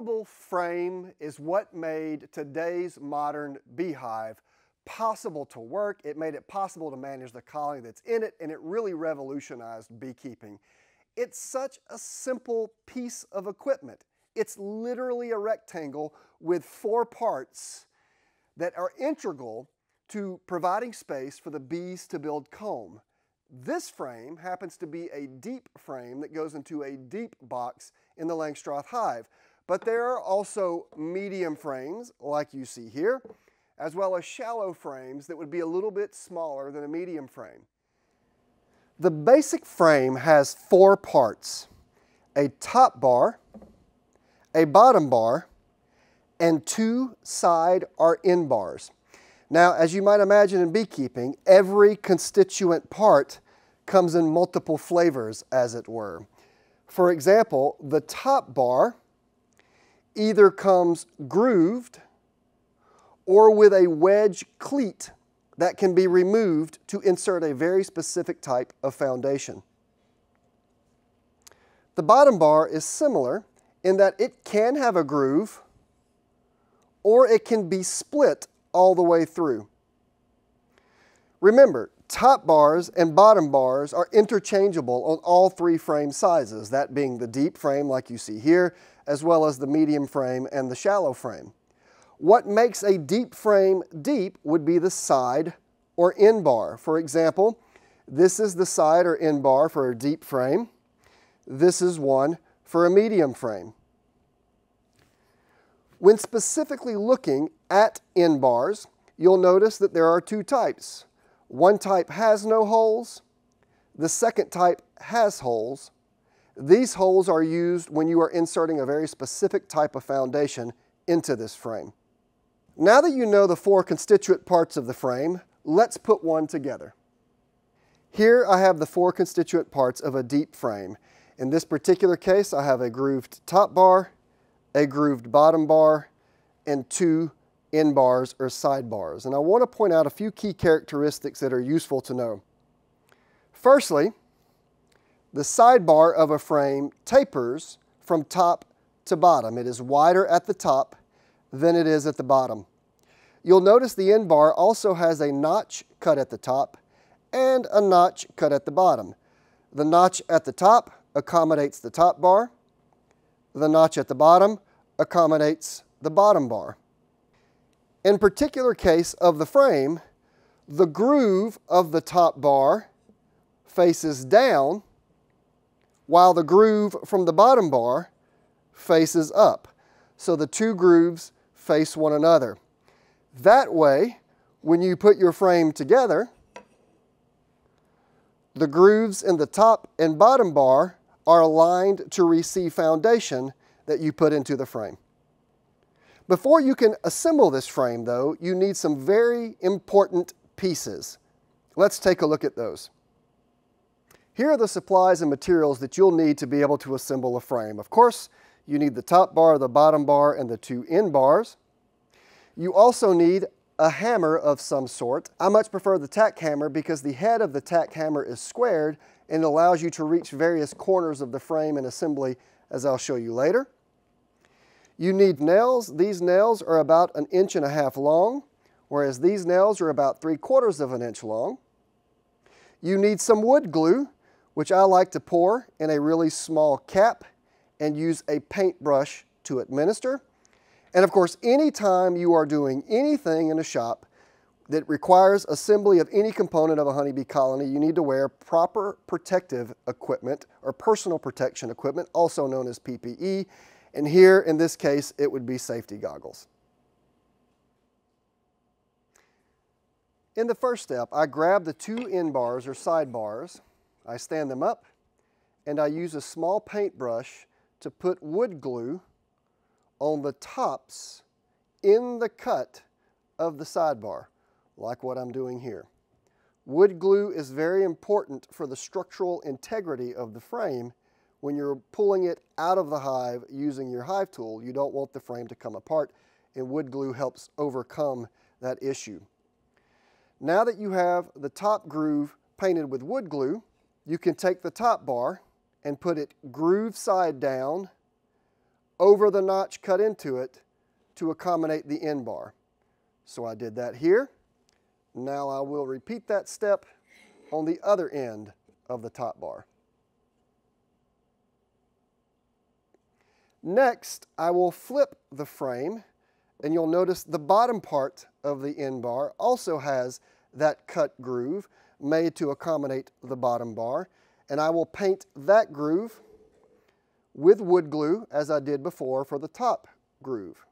removable frame is what made today's modern beehive possible to work. It made it possible to manage the colony that's in it, and it really revolutionized beekeeping. It's such a simple piece of equipment. It's literally a rectangle with four parts that are integral to providing space for the bees to build comb. This frame happens to be a deep frame that goes into a deep box in the Langstroth hive. But there are also medium frames, like you see here, as well as shallow frames that would be a little bit smaller than a medium frame. The basic frame has four parts, a top bar, a bottom bar, and two side or end bars. Now, as you might imagine in beekeeping, every constituent part comes in multiple flavors, as it were. For example, the top bar either comes grooved or with a wedge cleat that can be removed to insert a very specific type of foundation. The bottom bar is similar in that it can have a groove or it can be split all the way through. Remember, top bars and bottom bars are interchangeable on all three frame sizes, that being the deep frame like you see here, as well as the medium frame and the shallow frame. What makes a deep frame deep would be the side or end bar. For example, this is the side or end bar for a deep frame. This is one for a medium frame. When specifically looking at end bars, you'll notice that there are two types. One type has no holes, the second type has holes. These holes are used when you are inserting a very specific type of foundation into this frame. Now that you know the four constituent parts of the frame, let's put one together. Here I have the four constituent parts of a deep frame. In this particular case, I have a grooved top bar, a grooved bottom bar, and two end bars or side bars. And I want to point out a few key characteristics that are useful to know. Firstly, the sidebar of a frame tapers from top to bottom. It is wider at the top than it is at the bottom. You'll notice the end bar also has a notch cut at the top and a notch cut at the bottom. The notch at the top accommodates the top bar. The notch at the bottom accommodates the bottom bar. In particular case of the frame, the groove of the top bar faces down while the groove from the bottom bar faces up. So the two grooves face one another. That way, when you put your frame together, the grooves in the top and bottom bar are aligned to receive foundation that you put into the frame. Before you can assemble this frame though, you need some very important pieces. Let's take a look at those. Here are the supplies and materials that you'll need to be able to assemble a frame. Of course, you need the top bar, the bottom bar, and the two end bars. You also need a hammer of some sort. I much prefer the tack hammer because the head of the tack hammer is squared and allows you to reach various corners of the frame and assembly as I'll show you later. You need nails. These nails are about an inch and a half long, whereas these nails are about three quarters of an inch long. You need some wood glue, which I like to pour in a really small cap and use a paintbrush to administer. And of course, anytime you are doing anything in a shop that requires assembly of any component of a honeybee colony, you need to wear proper protective equipment or personal protection equipment, also known as PPE, and here, in this case, it would be safety goggles. In the first step, I grab the two end bars or side bars, I stand them up, and I use a small paintbrush to put wood glue on the tops in the cut of the sidebar, like what I'm doing here. Wood glue is very important for the structural integrity of the frame when you're pulling it out of the hive using your hive tool, you don't want the frame to come apart and wood glue helps overcome that issue. Now that you have the top groove painted with wood glue, you can take the top bar and put it groove side down over the notch cut into it to accommodate the end bar. So I did that here. Now I will repeat that step on the other end of the top bar. Next, I will flip the frame and you'll notice the bottom part of the end bar also has that cut groove made to accommodate the bottom bar. And I will paint that groove with wood glue as I did before for the top groove.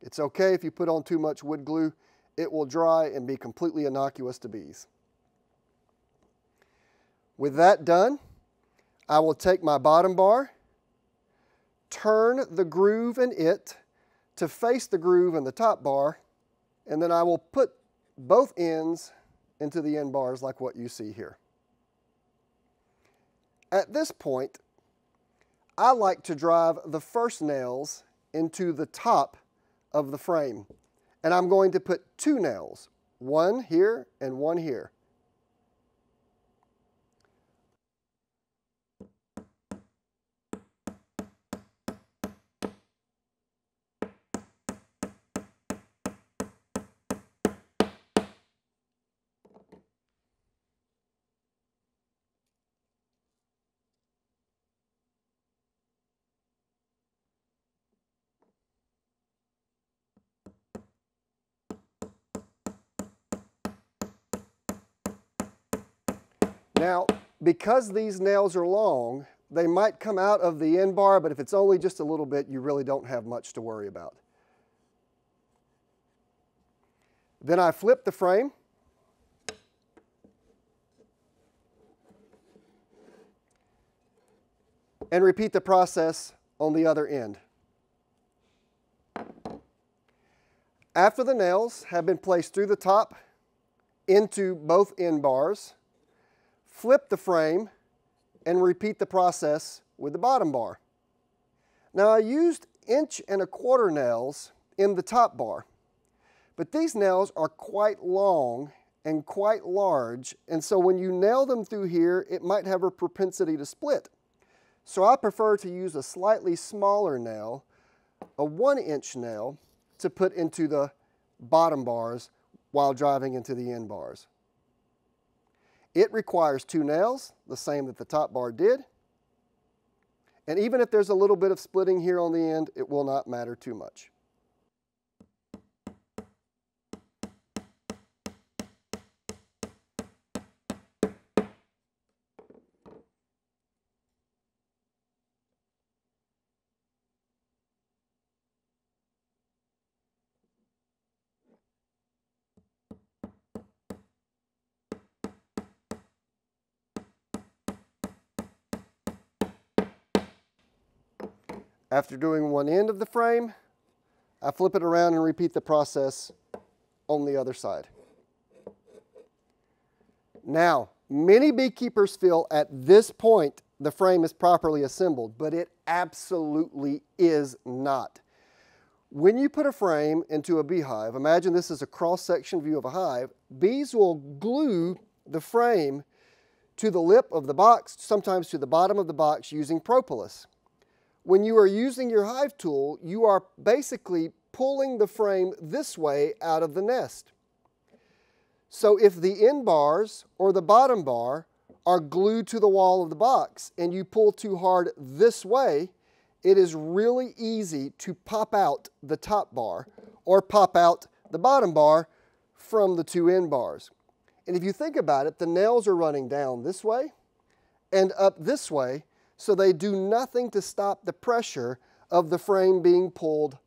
It's okay if you put on too much wood glue. It will dry and be completely innocuous to bees. With that done, I will take my bottom bar, turn the groove in it to face the groove in the top bar, and then I will put both ends into the end bars like what you see here. At this point, I like to drive the first nails into the top of the frame. And I'm going to put two nails, one here and one here. Now, because these nails are long, they might come out of the end bar, but if it's only just a little bit, you really don't have much to worry about. Then I flip the frame. And repeat the process on the other end. After the nails have been placed through the top into both end bars, flip the frame, and repeat the process with the bottom bar. Now I used inch and a quarter nails in the top bar, but these nails are quite long and quite large, and so when you nail them through here, it might have a propensity to split. So I prefer to use a slightly smaller nail, a one inch nail, to put into the bottom bars while driving into the end bars. It requires two nails, the same that the top bar did. And even if there's a little bit of splitting here on the end, it will not matter too much. After doing one end of the frame, I flip it around and repeat the process on the other side. Now, many beekeepers feel at this point the frame is properly assembled, but it absolutely is not. When you put a frame into a beehive, imagine this is a cross-section view of a hive, bees will glue the frame to the lip of the box, sometimes to the bottom of the box using propolis when you are using your hive tool, you are basically pulling the frame this way out of the nest. So if the end bars or the bottom bar are glued to the wall of the box and you pull too hard this way, it is really easy to pop out the top bar or pop out the bottom bar from the two end bars. And if you think about it, the nails are running down this way and up this way, so they do nothing to stop the pressure of the frame being pulled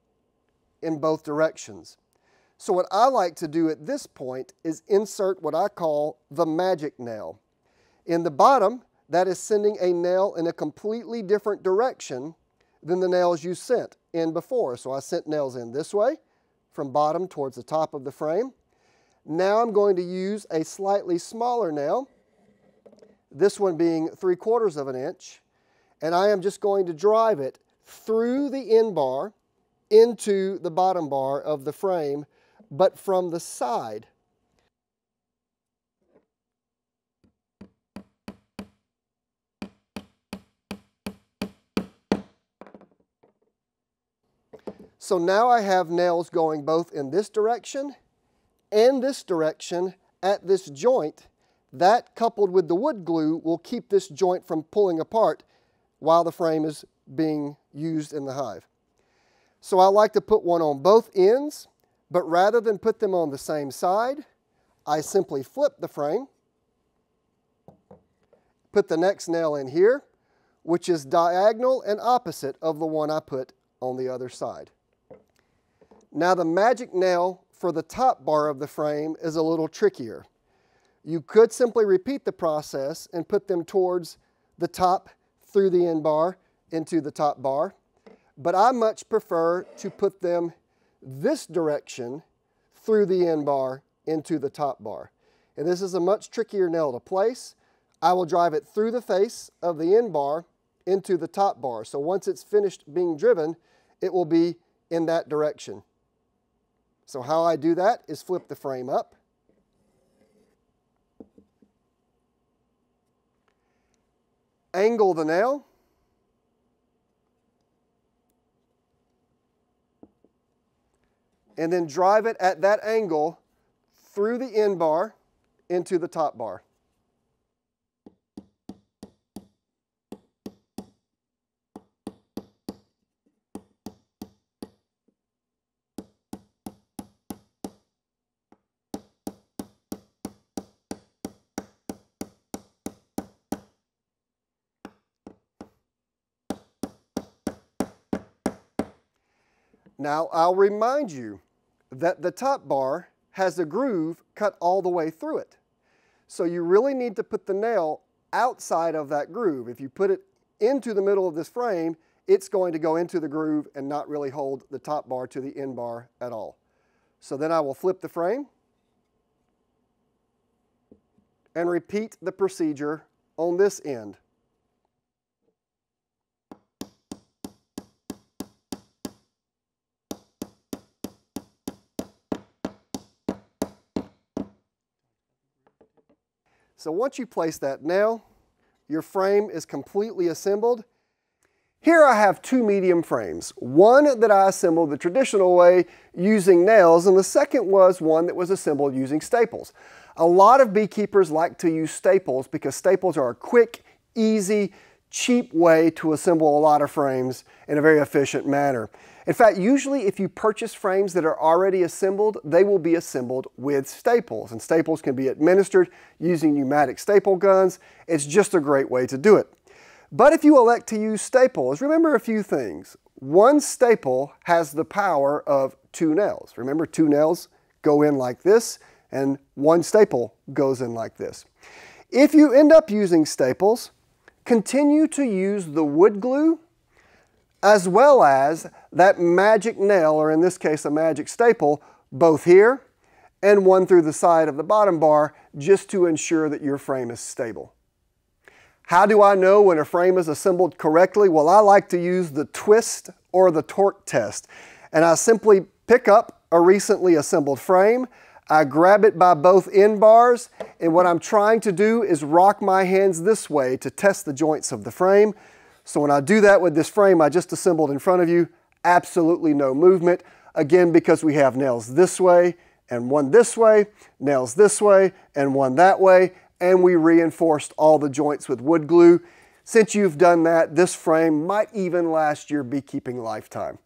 in both directions. So what I like to do at this point is insert what I call the magic nail. In the bottom, that is sending a nail in a completely different direction than the nails you sent in before. So I sent nails in this way, from bottom towards the top of the frame. Now I'm going to use a slightly smaller nail, this one being 3 quarters of an inch, and I am just going to drive it through the end bar into the bottom bar of the frame, but from the side. So now I have nails going both in this direction and this direction at this joint. That coupled with the wood glue will keep this joint from pulling apart while the frame is being used in the hive. So I like to put one on both ends, but rather than put them on the same side, I simply flip the frame, put the next nail in here, which is diagonal and opposite of the one I put on the other side. Now the magic nail for the top bar of the frame is a little trickier. You could simply repeat the process and put them towards the top through the end bar into the top bar, but I much prefer to put them this direction through the end bar into the top bar. And this is a much trickier nail to place. I will drive it through the face of the end bar into the top bar. So once it's finished being driven, it will be in that direction. So how I do that is flip the frame up. Angle the nail. And then drive it at that angle through the end bar into the top bar. Now, I'll remind you that the top bar has a groove cut all the way through it. So you really need to put the nail outside of that groove. If you put it into the middle of this frame, it's going to go into the groove and not really hold the top bar to the end bar at all. So then I will flip the frame and repeat the procedure on this end. So once you place that nail, your frame is completely assembled. Here I have two medium frames. One that I assembled the traditional way using nails, and the second was one that was assembled using staples. A lot of beekeepers like to use staples because staples are a quick, easy, cheap way to assemble a lot of frames in a very efficient manner. In fact, usually if you purchase frames that are already assembled, they will be assembled with staples. And staples can be administered using pneumatic staple guns. It's just a great way to do it. But if you elect to use staples, remember a few things. One staple has the power of two nails. Remember, two nails go in like this, and one staple goes in like this. If you end up using staples, continue to use the wood glue as well as that magic nail, or in this case a magic staple, both here and one through the side of the bottom bar just to ensure that your frame is stable. How do I know when a frame is assembled correctly? Well, I like to use the twist or the torque test. And I simply pick up a recently assembled frame, I grab it by both end bars, and what I'm trying to do is rock my hands this way to test the joints of the frame. So when I do that with this frame I just assembled in front of you, absolutely no movement. Again, because we have nails this way and one this way, nails this way and one that way, and we reinforced all the joints with wood glue. Since you've done that, this frame might even last your beekeeping lifetime.